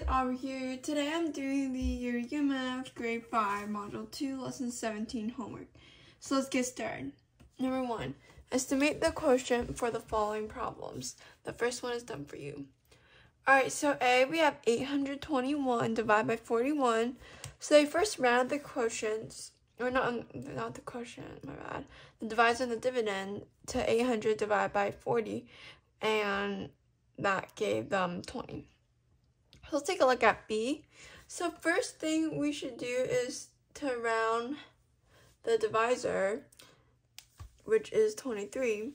guys, over here. Today I'm doing the Eureka Math Grade 5 Module 2 Lesson 17 homework. So let's get started. Number 1. Estimate the quotient for the following problems. The first one is done for you. Alright, so A, we have 821 divided by 41. So they first round the quotients, or not, um, not the quotient, my bad, the divisor and the dividend to 800 divided by 40, and that gave them 20. Let's take a look at B. So first thing we should do is to round the divisor, which is 23.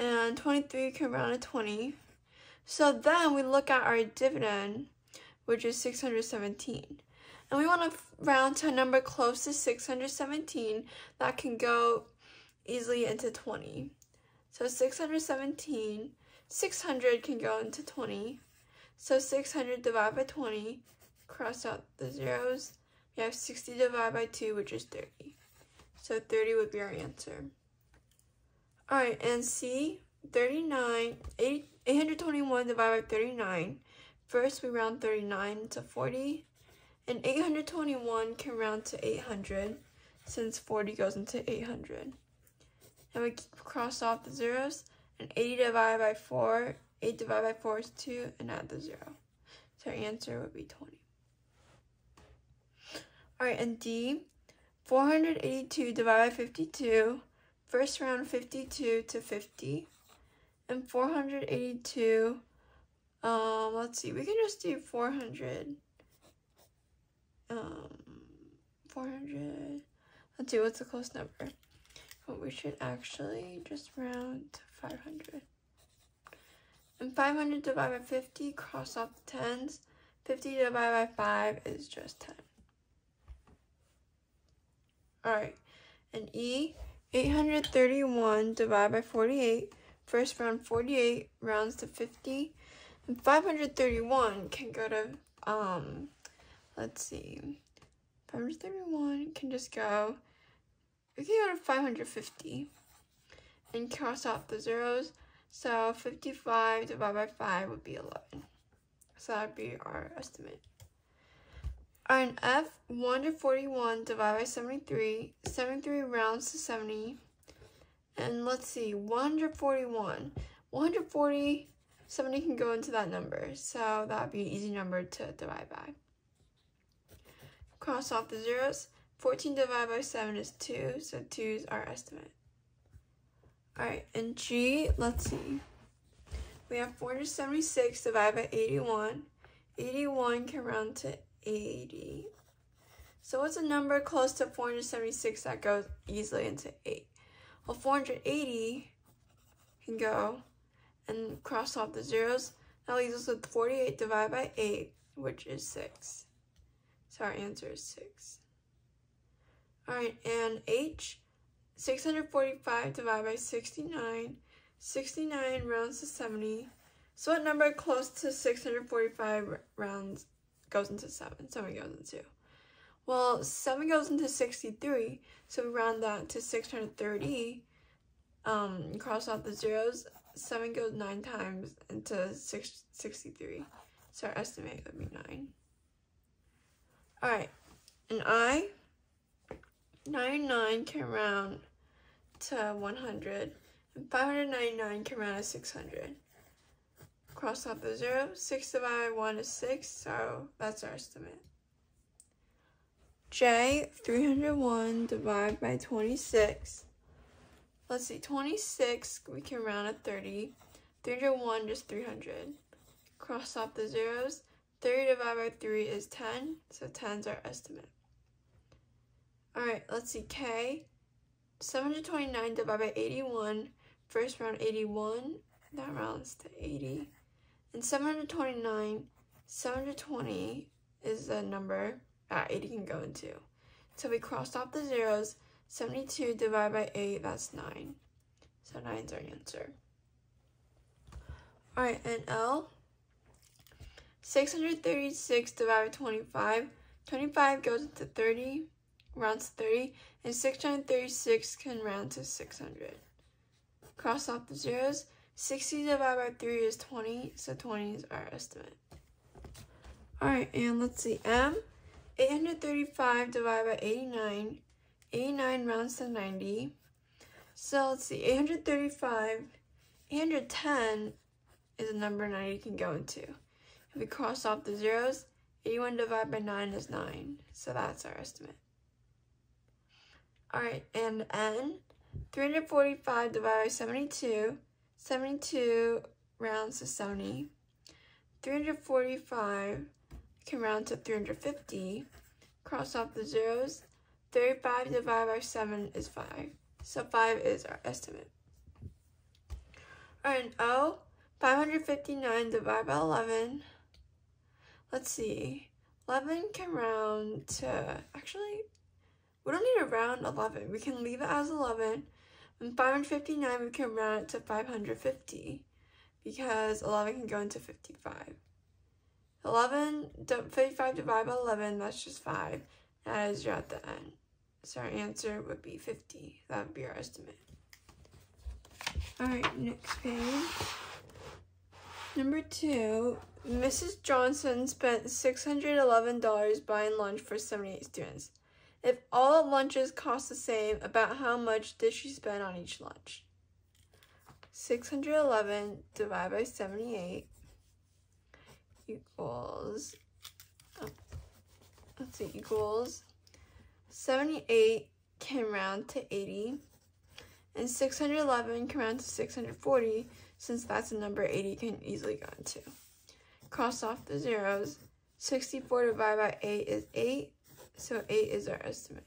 And 23 can round to 20. So then we look at our dividend, which is 617. And we want to round to a number close to 617 that can go easily into 20. So 617, 600 can go into 20. So 600 divided by 20, cross out the zeros. We have 60 divided by 2, which is 30. So 30 would be our answer. Alright, and C, 39, 821 divided by 39. First, we round 39 to 40. And 821 can round to 800, since 40 goes into 800. And we cross off the zeros. And 80 divided by 4 8 divided by 4 is 2, and add the 0. So our answer would be 20. Alright, and D, 482 divided by 52, first round 52 to 50, and 482, um, let's see, we can just do 400, um, 400, let's see, what's the close number? But we should actually just round to 500. And 500 divided by 50, cross off the tens. 50 divided by 5 is just 10. Alright, and E, 831 divided by 48. First round 48 rounds to 50. And 531 can go to, um, let's see. 531 can just go, we can go to 550. And cross off the zeros. So 55 divided by 5 would be 11. So that would be our estimate. Alright, F, 141 divided by 73. 73 rounds to 70. And let's see, 141. 140, 70 can go into that number. So that would be an easy number to divide by. Cross off the zeros. 14 divided by 7 is 2, so 2 is our estimate. Alright, and G, let's see. We have 476 divided by 81. 81 can round to 80. So what's a number close to 476 that goes easily into 8? Well, 480 can go and cross off the zeros. That leaves us with 48 divided by 8, which is 6. So our answer is 6. Alright, and H, 645 divided by 69. 69 rounds to 70. So what number close to 645 rounds goes into 7? 7 goes into. Well, 7 goes into 63, so we round that to 630. Um, cross out the zeros. 7 goes 9 times into 6, 63. So our estimate would be 9. Alright, and I, 99 can round to 100, and 599 can round to 600. Cross off the 0, 6 divided by 1 is 6, so that's our estimate. J, 301 divided by 26. Let's see, 26, we can round to 30. 301 just 300. Cross off the zeros. 30 divided by 3 is 10, so 10 is our estimate. Alright, let's see, K, 729 divided by 81, first round 81, that rounds to 80. And 729, 720 is the number that 80 can go into. So we crossed off the zeros, 72 divided by 8, that's 9. So 9 is our answer. Alright, and L, 636 divided by 25, 25 goes into 30, rounds 30, and 636 can round to 600. Cross off the zeros. 60 divided by 3 is 20, so 20 is our estimate. Alright, and let's see. M, 835 divided by 89. 89 rounds to 90. So let's see, 835, 810 is a number 90 can go into. If we cross off the zeros, 81 divided by 9 is 9. So that's our estimate. Alright, and N, 345 divided by 72. 72 rounds to 70. 345 can round to 350. Cross off the zeros. 35 divided by 7 is 5. So 5 is our estimate. Alright, O, 559 divided by 11. Let's see. 11 can round to, actually, we don't need to round 11. We can leave it as 11. And 559, we can round it to 550 because 11 can go into 55. 11, 55 divided by 11, that's just 5. That is at the end. So our answer would be 50. That would be our estimate. Alright, next page. Number two, Mrs. Johnson spent $611 buying lunch for 78 students. If all lunches cost the same, about how much did she spend on each lunch? 611 divided by 78 equals, oh, let's see, equals 78 can round to 80, and 611 can round to 640, since that's a number 80 can easily go into. Cross off the zeros. 64 divided by 8 is 8, so 8 is our estimate.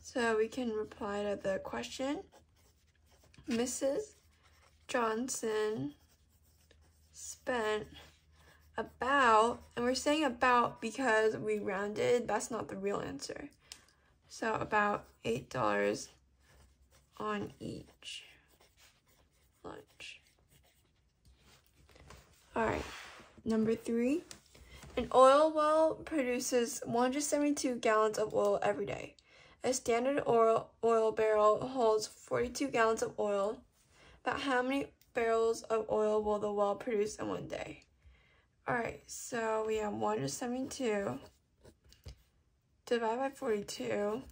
So we can reply to the question. Mrs. Johnson spent about, and we're saying about because we rounded, that's not the real answer. So about $8 on each lunch. All right, number three. An oil well produces 172 gallons of oil every day. A standard oil, oil barrel holds 42 gallons of oil. About how many barrels of oil will the well produce in one day? Alright, so we have 172 divided by 42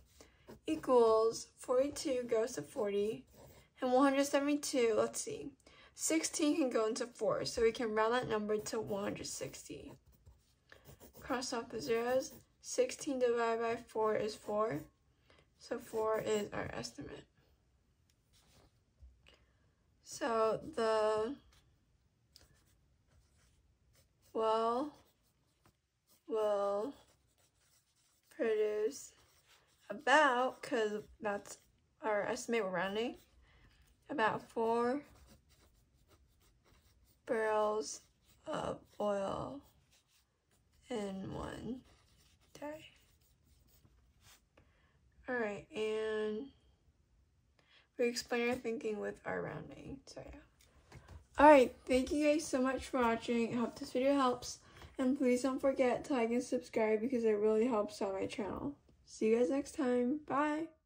equals 42 goes to 40 and 172, let's see, 16 can go into 4, so we can round that number to 160. Cross off the zeros, 16 divided by 4 is 4, so 4 is our estimate. So the well will produce about, because that's our estimate we're rounding, about four barrels of oil in one day. Alright, and we explain our thinking with our rounding, so yeah. Alright, thank you guys so much for watching. I hope this video helps. And please don't forget to like and subscribe because it really helps out my channel. See you guys next time. Bye!